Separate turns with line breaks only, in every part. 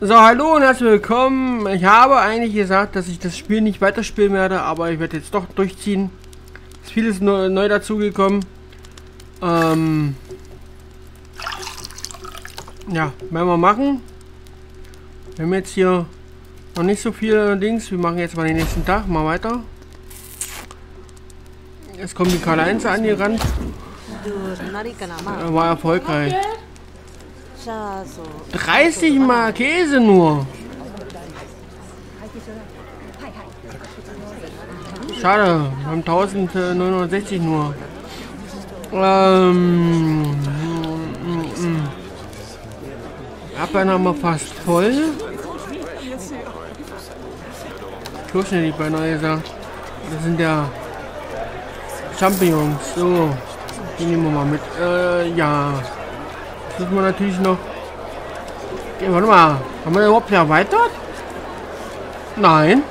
So, hallo und herzlich willkommen. Ich habe eigentlich gesagt, dass ich das Spiel nicht weiterspielen werde, aber ich werde jetzt doch durchziehen. Es ist vieles neu, neu dazugekommen. Ähm ja, werden wir machen. Wir haben jetzt hier noch nicht so viele Dings. Wir machen jetzt mal den nächsten Tag. Mal weiter. Jetzt kommt die Karl-1 angerannt. Er war erfolgreich. 30 Mal Käse nur. Schade, wir haben 1960 nur. Ähm, Abwehr haben wir fast voll. Durchschnittlich beinahe gesagt. Das sind ja Champignons. So, die nehmen wir mal mit. Äh, ja müssen wir natürlich noch... Okay, warte mal. Haben wir überhaupt erweitert? Nein.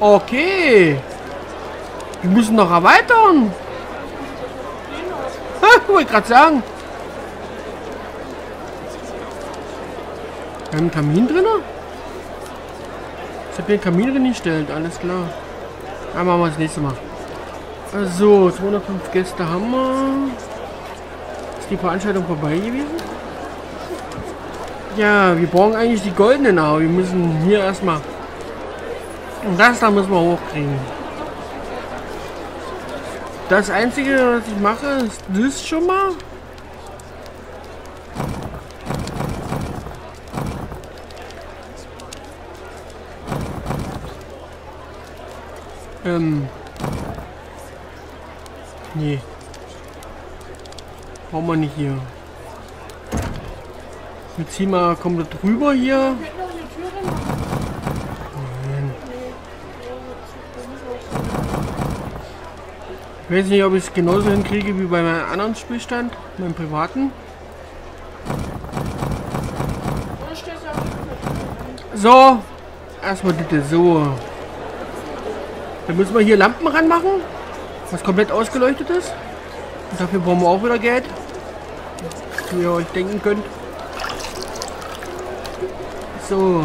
Okay. Wir müssen noch erweitern. Ha, wollte ich gerade sagen. Wir haben einen Kamin drin? Ich habe einen Kamin drin gestellt, alles klar. Dann machen wir das nächste Mal. So, 205 Gäste haben wir die Veranstaltung vorbei gewesen? Ja, wir brauchen eigentlich die goldenen, aber wir müssen hier erstmal... Und das da müssen wir hochkriegen. Das Einzige, was ich mache, ist das schon mal. Ähm. Nee. Brauchen wir nicht hier. Wir ziehen mal komplett drüber hier. Ich weiß nicht, ob ich es genauso hinkriege wie bei meinem anderen Spielstand, meinem privaten. So, erstmal bitte so. Dann müssen wir hier Lampen ranmachen, was komplett ausgeleuchtet ist. Und dafür brauchen wir auch wieder Geld. Wie ihr euch denken könnt. So.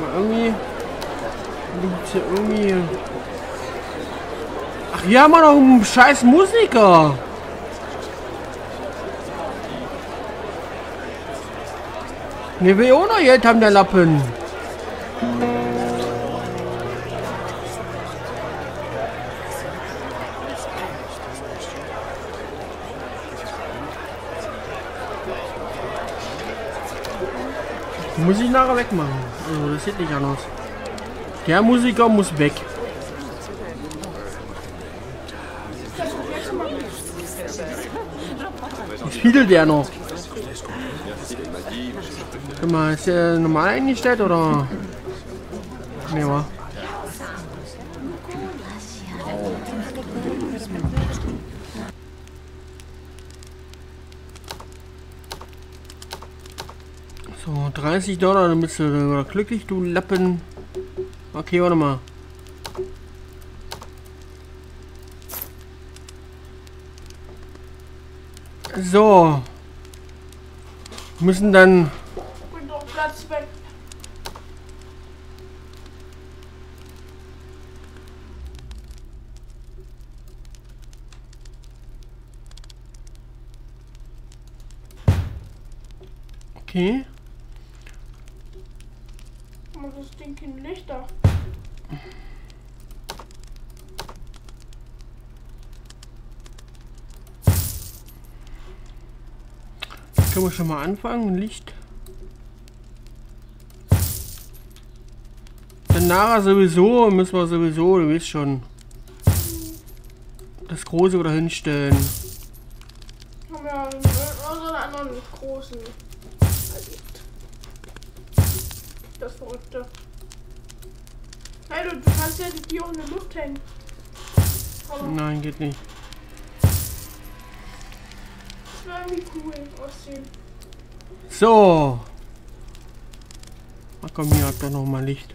Mal irgendwie. Liegt hier irgendwie. Ach, hier haben wir noch einen scheiß Musiker. Ne, will auch noch Geld haben, der Lappen. Muss ich nachher wegmachen. Also das sieht nicht anders. Der Musiker muss weg. Wie spielt der noch? Guck mal, ist der normal eingestellt oder? Ne, wa? 30 Dollar, dann bist du glücklich, du Lappen. Okay, warte mal. So. Müssen dann... Okay.
stinken Lichter.
Können wir schon mal anfangen? Licht. Dann nachher sowieso müssen wir sowieso, du weißt schon, das große oder hinstellen.
Haben wir einen anderen großen. Das Verrückte. Hey, du, du kannst ja die auch in der Luft hängen.
Aber Nein, geht nicht.
Das wäre irgendwie cool aussehen.
So. Ach komm, hier habt ihr noch mal Licht.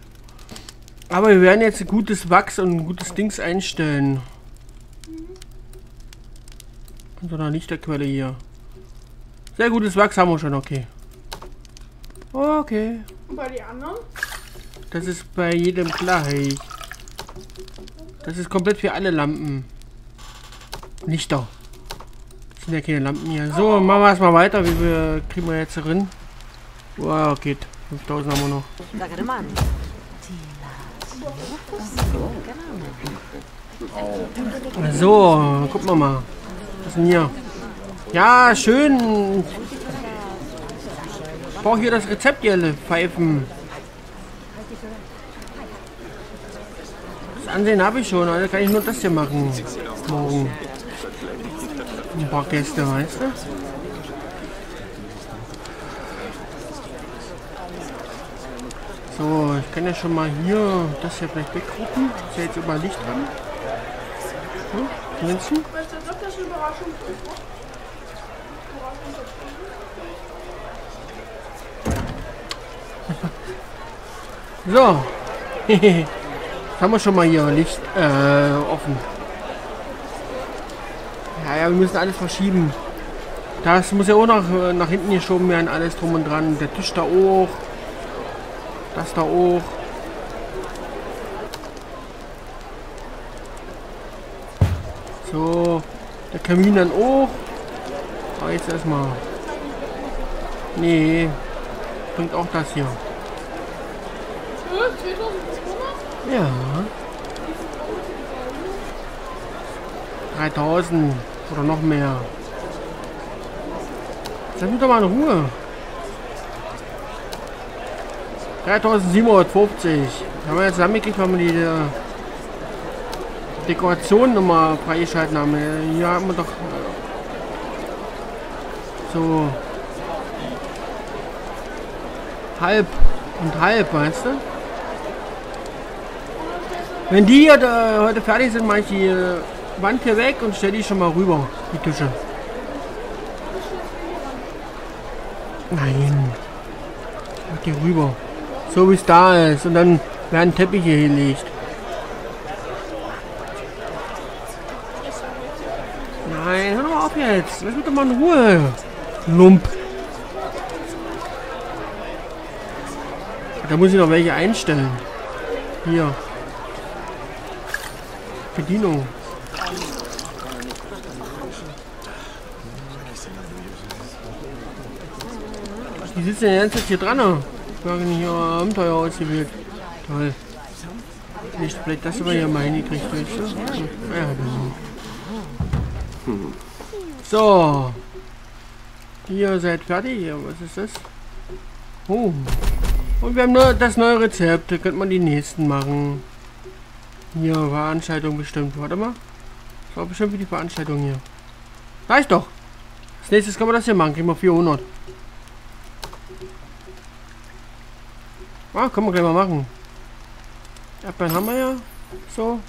Aber wir werden jetzt ein gutes Wachs und ein gutes Dings einstellen. Mhm. Und so eine Lichterquelle hier. Sehr gutes Wachs haben wir schon, okay. Okay.
Und bei den anderen?
Das ist bei jedem gleich. Das ist komplett für alle Lampen. Lichter. Sind ja keine Lampen hier. So, machen wir erstmal weiter. Wie wir kriegen wir jetzt drin? Wow, geht. 5000 haben wir noch.
Zagadamani.
So, gucken wir mal. Was ist denn hier? Ja, schön. Ich brauche hier das Rezept, Jelle. Pfeifen. Das Ansehen habe ich schon, also kann ich nur das hier machen. Morgen. Ein paar Gäste, weißt du? So, ich kann ja schon mal hier das hier vielleicht wegrufen. Ist ja jetzt über Licht dran.
Ist? ne?
So. Jetzt haben wir schon mal hier Licht äh, offen. Ja, ja, wir müssen alles verschieben. Das muss ja auch nach, äh, nach hinten geschoben werden, alles drum und dran. Der Tisch da auch. Das da auch. So. Der Kamin dann auch. Aber jetzt erstmal. Nee. Bringt auch das hier.
Ja, 2200?
Ja. 3000 oder noch mehr. Lass mich doch mal in Ruhe. 3750. Haben wir jetzt zusammengekriegt, weil wir die äh, Dekoration nochmal freigeschalten haben. Hier haben wir doch äh, so halb und halb, weißt du? Wenn die äh, heute fertig sind, mache ich die Wand hier weg und stelle die schon mal rüber, die Tische. Nein. Ich mach die rüber. So wie es da ist. Und dann werden Teppiche hingelegt. Nein, hör doch mal auf jetzt. Lass mich doch mal in Ruhe. Lump. Da muss ich noch welche einstellen. Hier. Bedienung. Die sitzen ja Zeit hier dran. ne? Ich habe nicht ihr Abenteuer ausgewählt. Toll. Nicht vielleicht das aber hier mal hingekriegt, weißt du? Ja, genau. So. Ihr seid fertig. Ja, was ist das? Oh. Und wir haben nur das neue Rezept. Da könnte man die nächsten machen. Hier, Veranstaltung bestimmt. Warte mal. Das war bestimmt für die Veranstaltung hier. Reicht doch. Als nächstes kann man das hier machen. Kriegen wir 400. Ah, können wir gleich mal machen. Erdbeeren haben wir ja. So.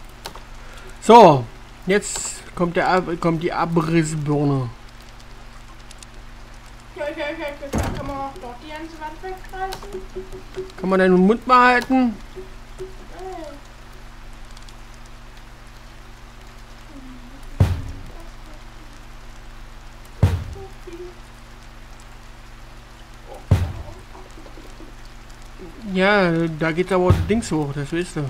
So. Jetzt kommt, der, Ab- kommt die Abrissbirne.
Kann man auch dort die ganze Wand wegreißen?
Kann man deinen Mund mal halten? Ja, da geht aber Dings hoch, das weißt du.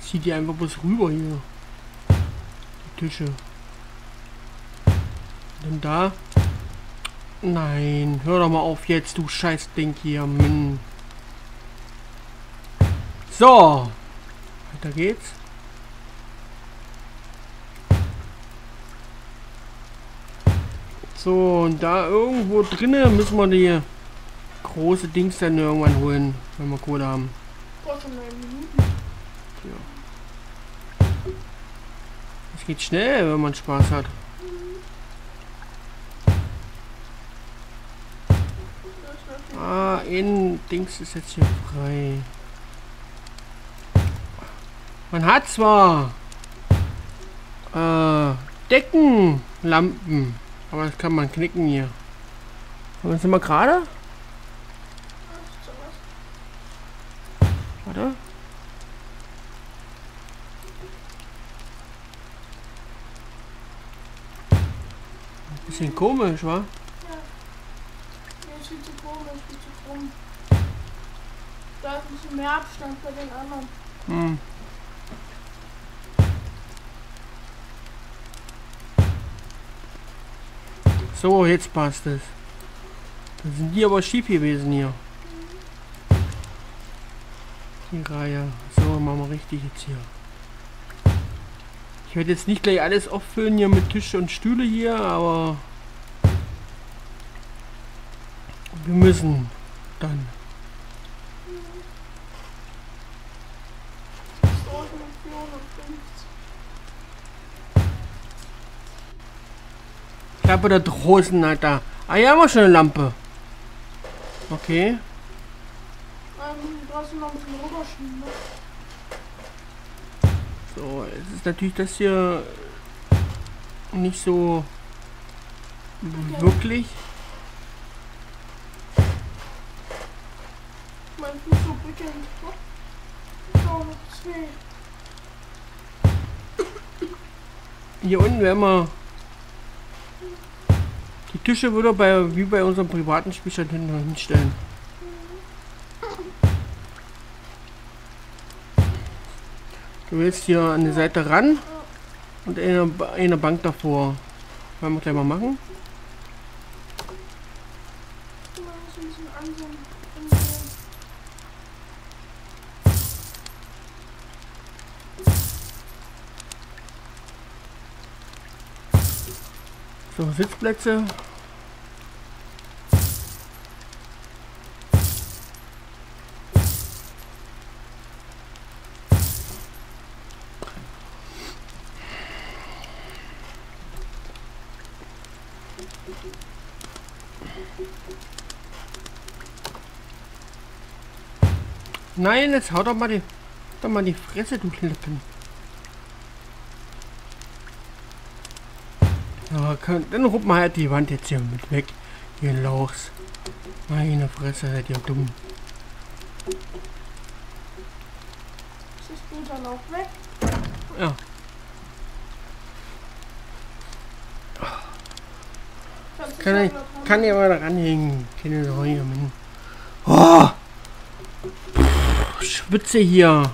Zieht die einfach bloß rüber hier. Die Tische. Dann da. Nein, hör doch mal auf jetzt, du scheiß Ding hier, Mann. So. Weiter geht's. So, und da irgendwo drinnen müssen wir die große Dings dann irgendwann holen, wenn wir Kohle haben.
Minuten.
Es geht schnell, wenn man Spaß hat. Ah, in Dings ist jetzt hier frei. Man hat zwar äh, Deckenlampen, aber das kann man knicken hier. Und dann sind wir gerade? Warte. Bisschen komisch, wa?
Ja. Nee, ist viel zu komisch, viel zu krumm. Da ist ein bisschen mehr Abstand bei den anderen.
Hm. So, jetzt passt es. Da sind die aber schief gewesen hier. Die Reihe. So, machen wir richtig jetzt hier. Ich werde jetzt nicht gleich alles auffüllen hier mit Tische und Stühle hier, aber wir müssen dann.
Das ist auch mit 450.
Ich habe da draußen, Alter. Ah, hier haben wir schon eine Lampe. Okay.
Ähm, draußen noch ein bisschen rüberschieben, ne?
So, es ist natürlich das hier nicht so wirklich.
Mein Fuß so prickelnd. Oh, das weh.
Hier unten werden wir Tische wieder bei wie bei unserem privaten Spielstand hinten hinstellen. Du willst hier an die Seite ran und eine, eine Bank davor. Wollen wir gleich mal machen? So, Sitzplätze. Nein, jetzt hau doch mal die, doch mal die Fresse, du Lippen. Ja, kann, dann rupp mal halt die Wand jetzt hier mit weg. Ihr Lauchs. Meine Fresse, seid ihr dumm.
Ist das Bild dann auch weg?
Ja. Kann ich, kann ich mal da ranhängen. Keine Sorge, Mann. Oh! Schwitze hier.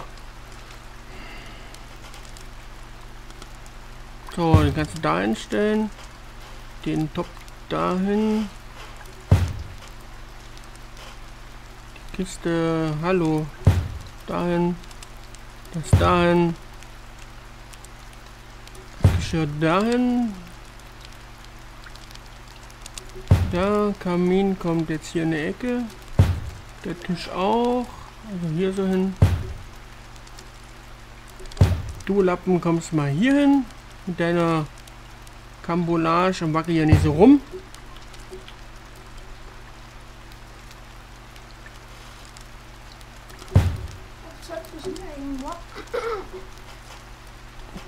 So, den kannst du da einstellen. Den Top dahin. Die Kiste, hallo. Dahin. Das dahin. Das Geschirr dahin. Da, Kamin kommt jetzt hier in die Ecke. Der Tisch auch. Also hier so hin. Du Lappen kommst mal hier hin. Mit deiner Kambolage und wackel hier nicht so rum.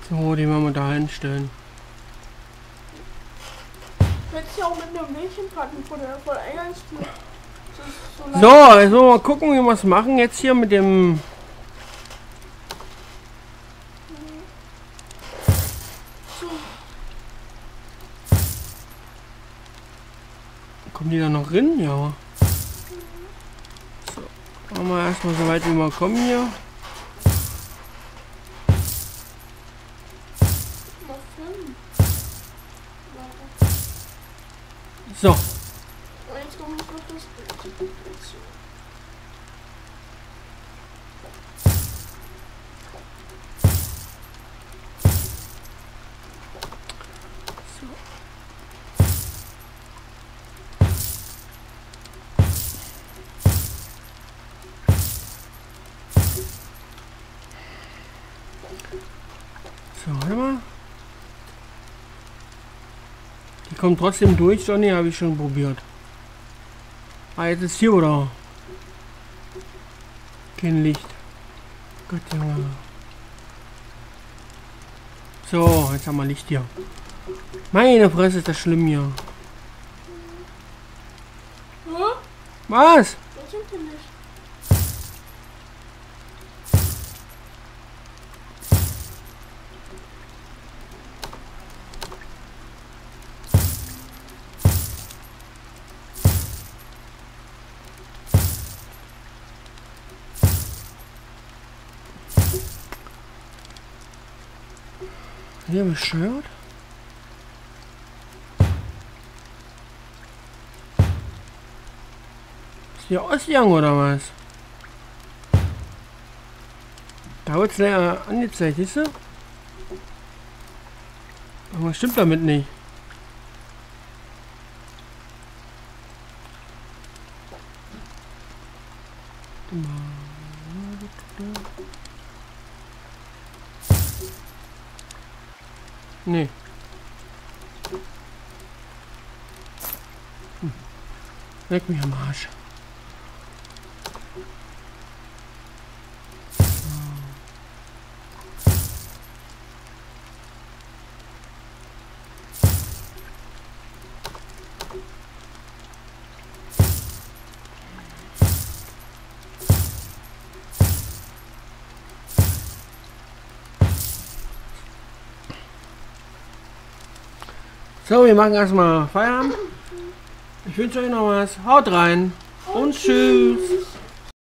So, den werden wir da hinstellen.
Hättest ja auch mit einem Mädchen packen vor der, der Eingangstür. So
also mal gucken, wie wir es machen jetzt hier mit dem. Kommen die da noch rein? Ja. So, machen wir erstmal so weit wie wir kommen hier. So, Kommen trotzdem durch, Johnny, habe ich schon probiert. Ah, jetzt ist hier oder? Kein Licht. Gott, Junge. So, jetzt haben wir Licht hier. Meine Fresse, ist das schlimm hier.
Hä?
Was?
Sind die nicht.
Hier bescheuert? Ist hier Ostjang oder was? Da wird es näher angezeigt, siehst du? Aber stimmt damit nicht. Nee. Hm. Leck mich am Arsch. So, wir machen erstmal Feierabend. Ich wünsche euch noch was. Haut rein und tschüss.